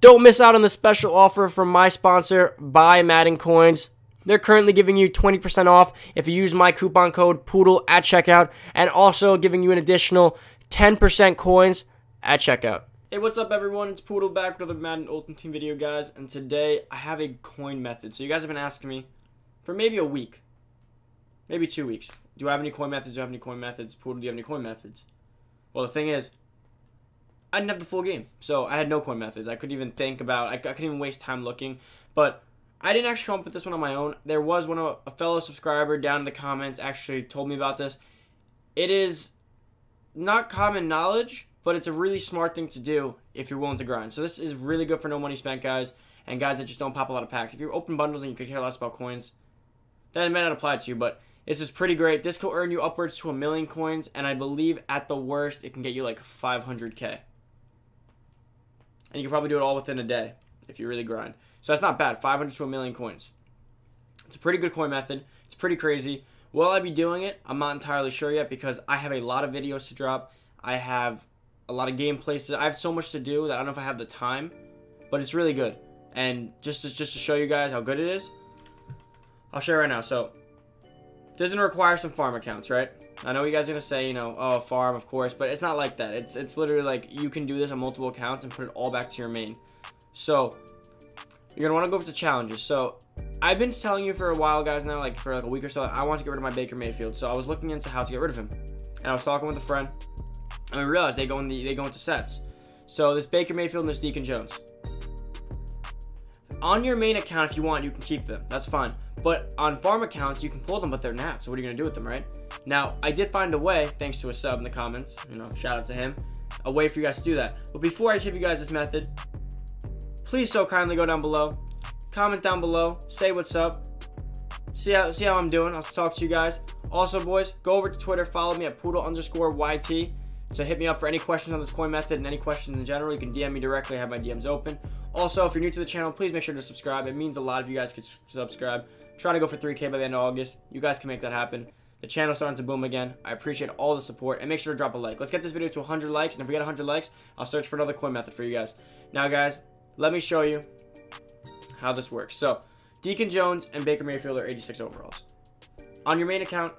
Don't miss out on the special offer from my sponsor, Buy Madden Coins. They're currently giving you 20% off if you use my coupon code POODLE at checkout, and also giving you an additional 10% coins at checkout. Hey, what's up, everyone? It's Poodle back with another Madden Ultimate Team video, guys, and today I have a coin method. So you guys have been asking me for maybe a week, maybe two weeks. Do I have any coin methods? Do I have any coin methods? Poodle, do you have any coin methods? Well, the thing is, I didn't have the full game, so I had no coin methods. I couldn't even think about. I, I couldn't even waste time looking. But I didn't actually come up with this one on my own. There was one of a fellow subscriber down in the comments actually told me about this. It is not common knowledge, but it's a really smart thing to do if you're willing to grind. So this is really good for no money spent guys and guys that just don't pop a lot of packs. If you open bundles and you could care less about coins, then it may not apply to you. But this is pretty great. This could earn you upwards to a million coins, and I believe at the worst it can get you like 500k. And you can probably do it all within a day if you really grind. So that's not bad. 500 to a million coins. It's a pretty good coin method. It's pretty crazy. Will I be doing it? I'm not entirely sure yet because I have a lot of videos to drop. I have a lot of gameplays. I have so much to do that I don't know if I have the time, but it's really good. And just to, just to show you guys how good it is, I'll share right now. So, doesn't require some farm accounts, right? I know you guys are gonna say, you know, oh, farm, of course, but it's not like that. It's it's literally like you can do this on multiple accounts and put it all back to your main. So you're gonna want to go over to challenges. So I've been telling you for a while, guys, now, like for like a week or so, I want to get rid of my Baker Mayfield. So I was looking into how to get rid of him, and I was talking with a friend, and we realized they go in the they go into sets. So this Baker Mayfield and this Deacon Jones. On your main account, if you want, you can keep them. That's fine. But on farm accounts, you can pull them, but they're not. So what are you gonna do with them, right? Now, I did find a way, thanks to a sub in the comments, you know, shout out to him, a way for you guys to do that. But before I give you guys this method, please so kindly go down below, comment down below, say what's up, see how, see how I'm doing. I'll talk to you guys. Also, boys, go over to Twitter, follow me at poodle underscore YT to hit me up for any questions on this coin method and any questions in general. You can DM me directly. I have my DMs open. Also, if you're new to the channel, please make sure to subscribe. It means a lot if you guys could subscribe. I'm trying to go for 3K by the end of August. You guys can make that happen. The channel's starting to boom again. I appreciate all the support. And make sure to drop a like. Let's get this video to 100 likes. And if we get 100 likes, I'll search for another coin method for you guys. Now, guys, let me show you how this works. So, Deacon Jones and Baker Mayfield are 86 overalls. On your main account,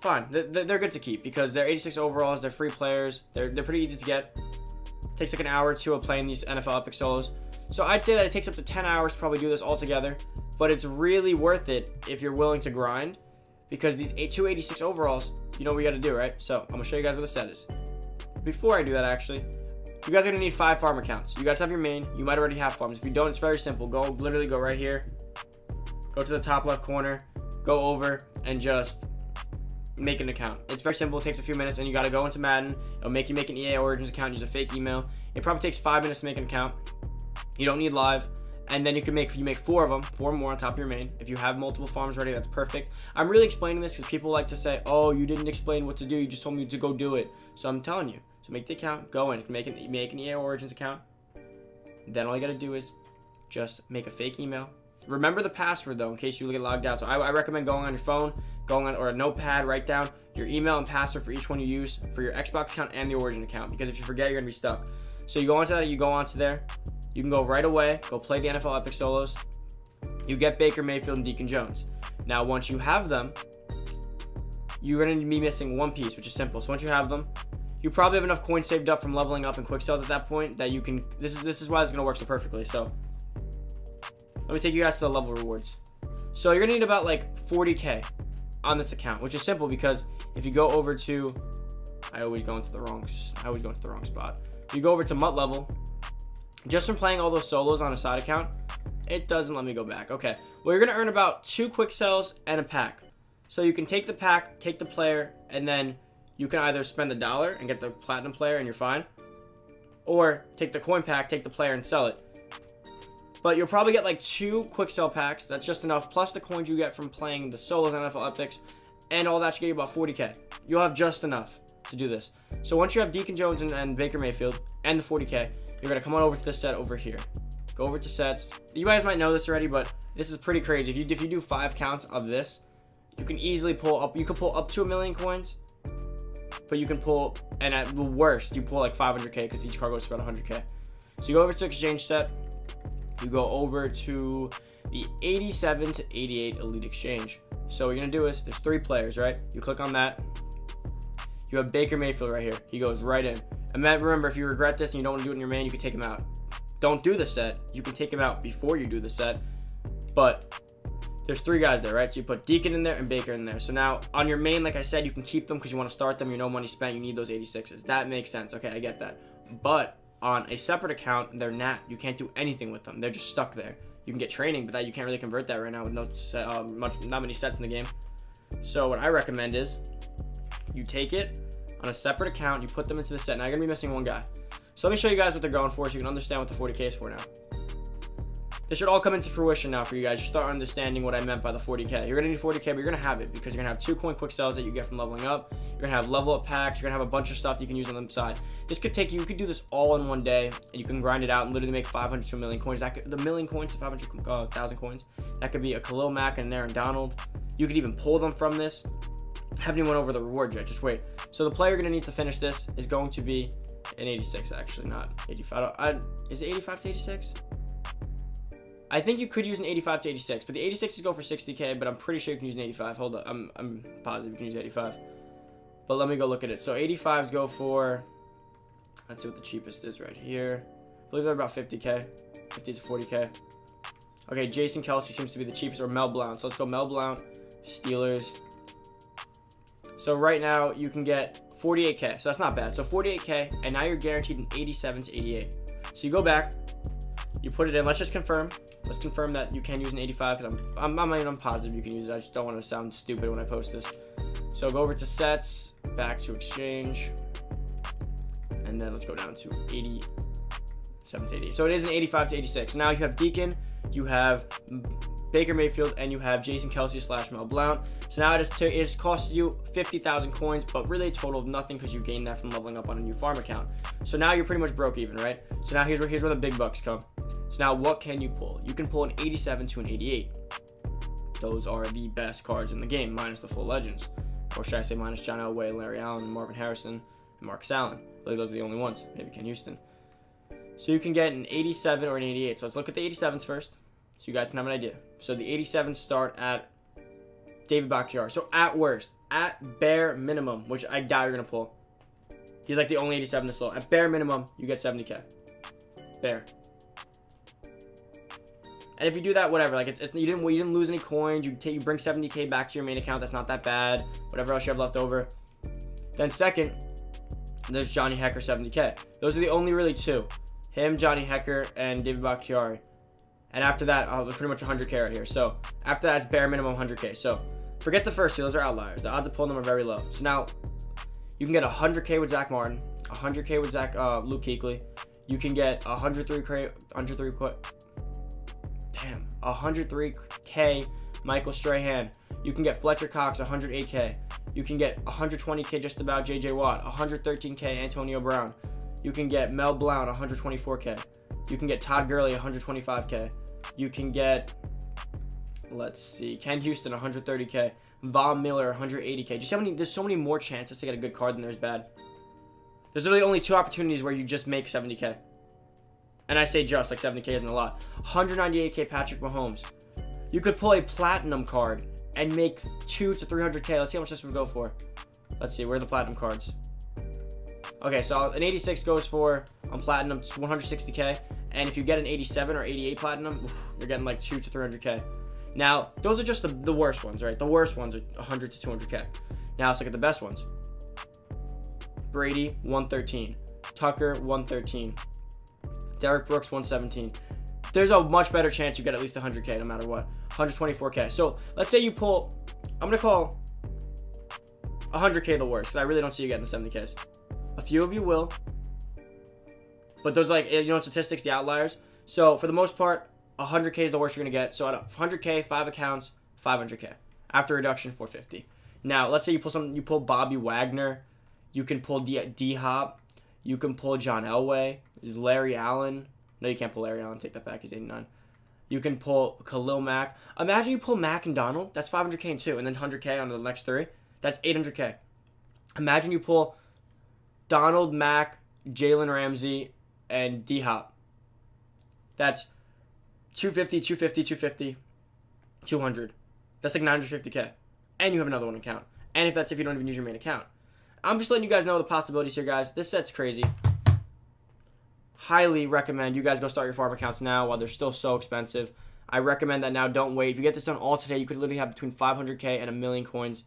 fine. They're good to keep because they're 86 overalls. They're free players. They're, they're pretty easy to get. Takes like an hour or two of playing these NFL Epic Solos. So I'd say that it takes up to 10 hours to probably do this all together. But it's really worth it if you're willing to grind because these 286 overalls, you know what we got to do, right? So I'm going to show you guys what the set is. Before I do that, actually, you guys are going to need five farm accounts. You guys have your main. You might already have farms. If you don't, it's very simple. Go, literally go right here. Go to the top left corner. Go over and just make an account. It's very simple. It takes a few minutes, and you got to go into Madden. It'll make you make an EA Origins account. Use a fake email. It probably takes five minutes to make an account. You don't need live and then you can make you make four of them four more on top of your main if you have multiple farms ready that's perfect i'm really explaining this because people like to say oh you didn't explain what to do you just told me to go do it so i'm telling you so make the account go in make an make an ea origins account then all you got to do is just make a fake email remember the password though in case you get logged out so I, I recommend going on your phone going on or a notepad write down your email and password for each one you use for your xbox account and the origin account because if you forget you're gonna be stuck so you go onto that you go onto there you can go right away, go play the NFL Epic Solos. You get Baker Mayfield and Deacon Jones. Now, once you have them, you're to be missing one piece, which is simple. So once you have them, you probably have enough coins saved up from leveling up and quick sales at that point that you can. This is this is why it's to work so perfectly. So let me take you guys to the level rewards. So you're to need about like 40k on this account, which is simple because if you go over to, I always go into the wrong. I always go into the wrong spot. You go over to MUT level, just from playing all those solos on a side account, it doesn't let me go back. Okay, well, you're to earn about two quick sells and a pack. So you can take the pack, take the player, and then you can either spend the dollar and get the platinum player and you're fine. Or take the coin pack, take the player and sell it. But you'll probably get like two quick sell packs. That's just enough. Plus the coins you get from playing the solos NFL Epics. And all that should get you about 40k. You'll have just enough to do this. So once you have Deacon Jones and, and Baker Mayfield and the 40k, you're gonna come on over to this set over here. Go over to sets. You guys might know this already, but this is pretty crazy. If you if you do five counts of this, you can easily pull up. You can pull up to a million coins, but you can pull, and at the worst, you pull like 500k because each card goes about 100k. So you go over to exchange set, you go over to the 87 to 88 Elite Exchange. So what you're gonna do is there's three players, right? You click on that. You have Baker Mayfield right here. He goes right in. And remember, if you regret this and you don't want to do it in your main, you can take him out. Don't do the set. You can take him out before you do the set. But there's three guys there, right? So you put Deacon in there and Baker in there. So now on your main, like I said, you can keep them because you want to start them. You know money spent. You need those 86s. That makes sense. Okay, I get that. But on a separate account, they're not. You can't do anything with them. They're just stuck there. You can get training, but that you can't really convert that right now with no uh, much, not many sets in the game. So what I recommend is you take it on a separate account, you put them into the set. Now you're gonna be missing one guy. So let me show you guys what they're going for so you can understand what the 40k is for now. This should all come into fruition now for you guys. You start understanding what I meant by the 40k. You're gonna need 40k, but you're gonna have it because you're gonna have two coin quick sells that you get from leveling up. You're gonna have level up packs. You're gonna have a bunch of stuff that you can use on the side. This could take you. You could do this all in one day, and you can grind it out and literally make 500 to a million coins. That could, the million coins to 500 uh, coins. That could be a Khalil Mack and an Aaron Donald. You could even pull them from this. Haven't even went over the reward yet. Just wait. So the player you're gonna need to finish this is going to be an 86, actually, not 85. I, is it 85 to 86? I think you could use an 85 to 86, but the 86s go for 60k, but I'm pretty sure you can use an 85. Hold up, I'm, I'm positive you can use 85. But let me go look at it. So 85s go for, let's see what the cheapest is right here. I believe they're about 50k, 50 to 40k. Okay, Jason Kelce seems to be the cheapest, or Mel Blount. So let's go Mel Blount, Steelers. So right now you can get 48k, so that's not bad. So 48k, and now you're guaranteed an 87 to 88. So you go back, you put it in. Let's just confirm. Let's confirm that you can use an 85 because I'm, I'm, I'm, I'm positive you can use it. I just don't want to sound stupid when I post this. So go over to sets, back to exchange, and then let's go down to 87 to 88. So it is an 85 to 86. Now you have Deacon, you have Baker Mayfield, and you have Jason Kelce slash Mel Blount. So now it is it has cost you 50,000 coins, but really a total of nothing because you gained that from leveling up on a new farm account. So now you're pretty much broke even, right? So now here's where here's where the big bucks come. So now what can you pull? You can pull an 87 to an 88. Those are the best cards in the game, minus the full legends. Or should I say minus John Elway, Larry Allen, Marvin Harrison, and Marcus Allen. Believe those are the only ones. Maybe Ken Houston. So you can get an 87 or an 88. So let's look at the 87s first, so you guys can have an idea. So the 87s start at David Bakhtiari. So at worst, at bare minimum, which I doubt you're gonna pull. He's like the only 87 this low. At bare minimum, you get 70k. Bare. And if you do that, whatever. Like it's, it's you didn't you didn't lose any coins. You take you bring 70k back to your main account. That's not that bad. Whatever else you have left over. Then second, there's Johnny Hekker 70k. Those are the only really two. Him, Johnny Hekker, and David Bakhtiari. And after that, uh, there's pretty much 100k right here. So after that, it's bare minimum 100k. So forget the first two; those are outliers. The odds of pulling them are very low. So now you can get 100k with Zack Martin, 100k with Zach uh, Luke Kuechly. You can get 103k, 103 damn, 103k Michael Strahan. You can get Fletcher Cox 108k. You can get 120k just about JJ Watt, 113k Antonio Brown. You can get Mel Blount 124k. You can get Todd Gurley 125k. You can get let's see, Ken Houston 130k, Von Miller 180k. Do you see how many? There's so many more chances to get a good card than there's bad. There's literally only two opportunities where you just make 70k. And I say just, like 70k isn't a lot. 198k Patrick Mahomes. You could pull a platinum card and make two to 300k. Let's see how much this would go for. Let's see, where are the platinum cards? Okay, so an 86 goes for on platinum 160k, and if you get an 87 or 88 platinum, you're getting like two to 300k. Now, those are just the, the worst ones, right? The worst ones are 100 to 200k. Now let's look at the best ones. Brady 113, Tucker 113, Derrick Brooks 117. There's a much better chance you get at least 100k no matter what. 124k. So let's say you pull, I'm gonna call 100k the worst. I really don't see you getting the 70ks. A few of you will, but those like you know statistics, the outliers. So for the most part, 100k is the worst you're gonna get. So at 100k, five accounts, 500k. After reduction, 450. Now let's say you pull some, you pull Bobby Wagner, you can pull D, D Hop, you can pull John Elway, Larry Allen. No, you can't pull Larry Allen. Take that back. He's 89. You can pull Khalil Mack. Imagine you pull Mack and Donald. That's 500k and two, and then 100k on the next three. That's 800k. Imagine you pull Donald, Mack, Jalen Ramsey, and D Hop. That's 250, 250, 250, 200. That's like 950k. And you have another one account. And if that's if you don't even use your main account. I'm just letting you guys know the possibilities here, guys. This set's crazy. Highly recommend you guys go start your farm accounts now while they're still so expensive. I recommend that now. Don't wait. If you get this done all today, you could literally have between 500k and a million coins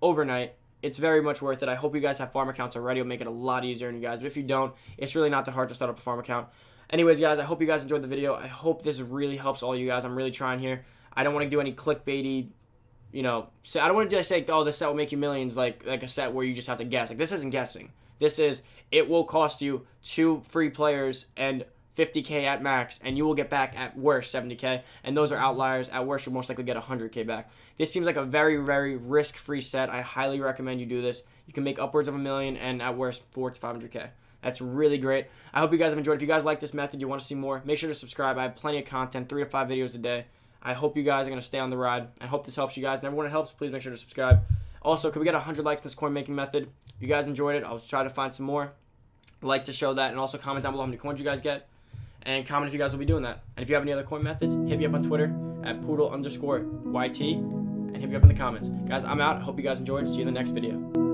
overnight. It's very much worth it. I hope you guys have farm accounts already. It'll make it a lot easier on you guys. But if you don't, it's really not that hard to start up a farm account. Anyways, guys, I hope you guys enjoyed the video. I hope this really helps all you guys. I'm really trying here. I don't want to do any clickbaity, you know, so I don't want to just say, oh, this set will make you millions, like like a set where you just have to guess. Like, this isn't guessing. This is, it will cost you two free players and 50k at max, and you will get back at worst 70k. And those are outliers. At worst, you'll most likely get 100k back. This seems like a very, very risk-free set. I highly recommend you do this. You can make upwards of a million, and at worst, four to 500k. That's really great. I hope you guys have enjoyed. If you guys like this method, you want to see more, make sure to subscribe. I have plenty of content, three to five videos a day. I hope you guys are going to stay on the ride. I hope this helps you guys. And everyone it helps, please make sure to subscribe. Also, can we get 100 likes in this coin making method? If you guys enjoyed it, I'll try to find some more. Like to show that, and also comment down below how many coins you guys get. And comment if you guys will be doing that. And if you have any other coin methods, hit me up on Twitter at poodle underscore YT and hit me up in the comments. Guys, I'm out. Hope you guys enjoyed. See you in the next video.